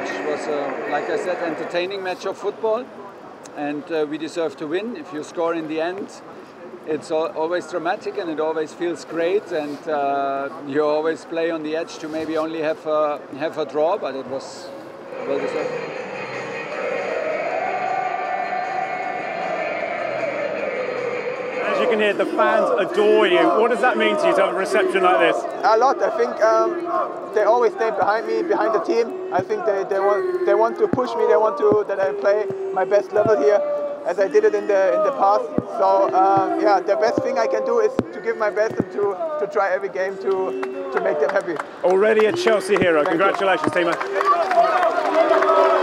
match. It was, uh, like I said, entertaining match of football, and uh, we deserve to win. If you score in the end, it's always dramatic and it always feels great, and uh, you always play on the edge to maybe only have a, have a draw, but it was well deserved. Can hear, the fans adore you. What does that mean to you to have a reception like this? A lot. I think um, they always stay behind me, behind the team. I think they, they want they want to push me. They want to that I play my best level here, as I did it in the in the past. So um, yeah, the best thing I can do is to give my best and to to try every game to to make them happy. Already a Chelsea hero. Thank Congratulations, you. team.